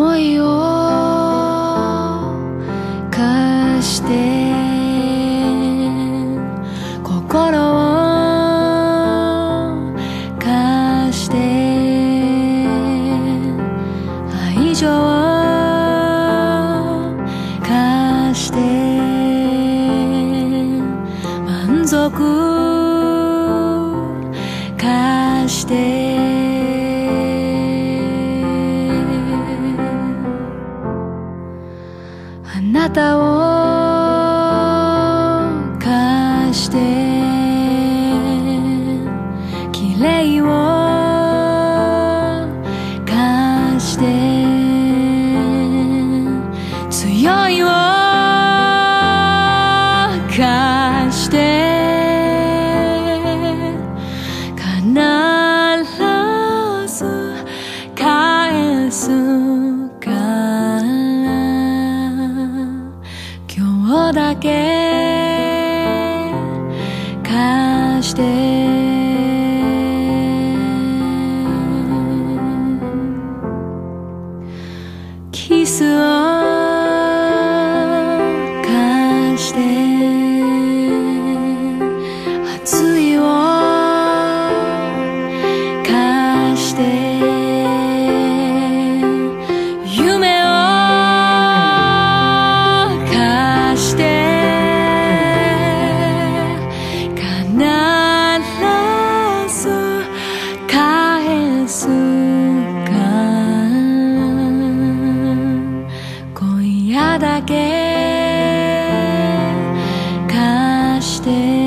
思いを貸して心を貸して愛情を貸して満足を貸して綺麗を貸して強いだけ貸してだけ貸して